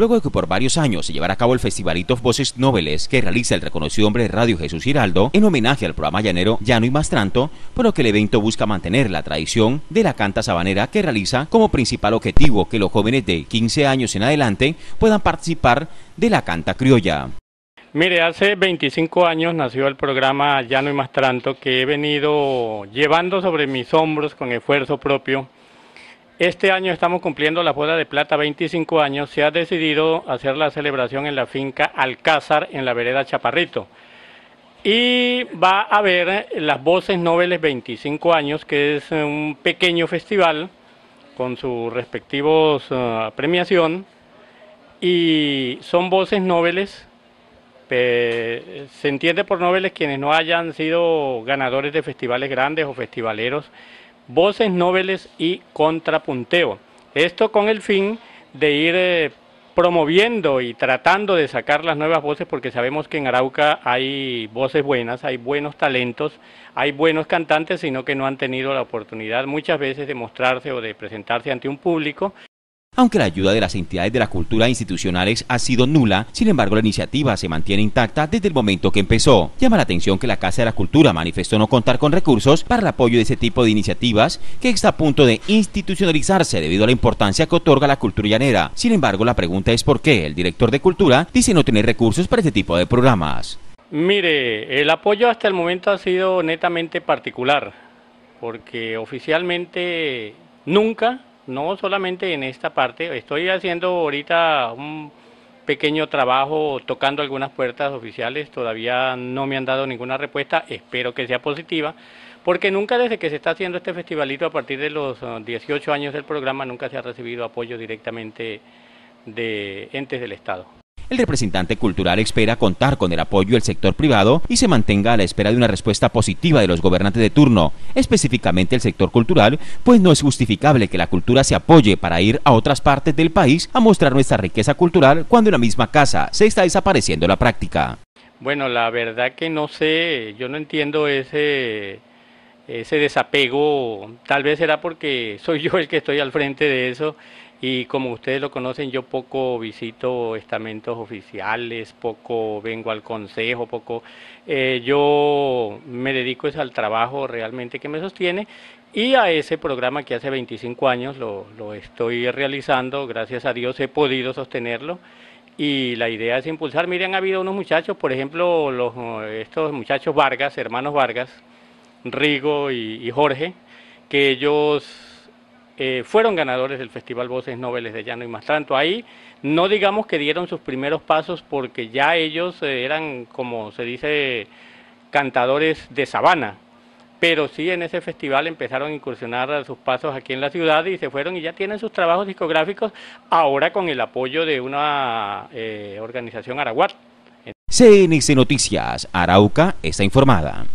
luego de que por varios años se llevara a cabo el Festivalito Voces Noveles que realiza el reconocido hombre de radio Jesús Giraldo en homenaje al programa llanero Llano y Mastranto, por lo que el evento busca mantener la tradición de la canta sabanera que realiza como principal objetivo que los jóvenes de 15 años en adelante puedan participar de la canta criolla. Mire, hace 25 años nació el programa Llano y Mastranto que he venido llevando sobre mis hombros con esfuerzo propio este año estamos cumpliendo la boda de plata 25 años. Se ha decidido hacer la celebración en la finca Alcázar, en la vereda Chaparrito. Y va a haber las Voces Noveles 25 años, que es un pequeño festival con sus respectivos uh, premiación. Y son voces noveles, se entiende por noveles quienes no hayan sido ganadores de festivales grandes o festivaleros voces, noveles y contrapunteo. Esto con el fin de ir eh, promoviendo y tratando de sacar las nuevas voces porque sabemos que en Arauca hay voces buenas, hay buenos talentos, hay buenos cantantes, sino que no han tenido la oportunidad muchas veces de mostrarse o de presentarse ante un público aunque la ayuda de las entidades de la cultura institucionales ha sido nula, sin embargo la iniciativa se mantiene intacta desde el momento que empezó. Llama la atención que la Casa de la Cultura manifestó no contar con recursos para el apoyo de ese tipo de iniciativas que está a punto de institucionalizarse debido a la importancia que otorga la cultura llanera. Sin embargo, la pregunta es por qué el director de Cultura dice no tener recursos para este tipo de programas. Mire, el apoyo hasta el momento ha sido netamente particular, porque oficialmente nunca no solamente en esta parte, estoy haciendo ahorita un pequeño trabajo tocando algunas puertas oficiales, todavía no me han dado ninguna respuesta, espero que sea positiva, porque nunca desde que se está haciendo este festivalito a partir de los 18 uh, años del programa, nunca se ha recibido apoyo directamente de entes del Estado. El representante cultural espera contar con el apoyo del sector privado y se mantenga a la espera de una respuesta positiva de los gobernantes de turno, específicamente el sector cultural, pues no es justificable que la cultura se apoye para ir a otras partes del país a mostrar nuestra riqueza cultural cuando en la misma casa se está desapareciendo la práctica. Bueno, la verdad que no sé, yo no entiendo ese ese desapego, tal vez será porque soy yo el que estoy al frente de eso y como ustedes lo conocen, yo poco visito estamentos oficiales, poco vengo al consejo, poco... Eh, yo me dedico es al trabajo realmente que me sostiene y a ese programa que hace 25 años lo, lo estoy realizando, gracias a Dios he podido sostenerlo y la idea es impulsar. Miren, ha habido unos muchachos, por ejemplo, los, estos muchachos Vargas, hermanos Vargas, Rigo y Jorge, que ellos eh, fueron ganadores del Festival Voces Noveles de Llano y Más Tanto. Ahí no digamos que dieron sus primeros pasos porque ya ellos eh, eran, como se dice, cantadores de sabana, pero sí en ese festival empezaron a incursionar sus pasos aquí en la ciudad y se fueron y ya tienen sus trabajos discográficos ahora con el apoyo de una eh, organización araguat. CNC Noticias, Arauca está informada.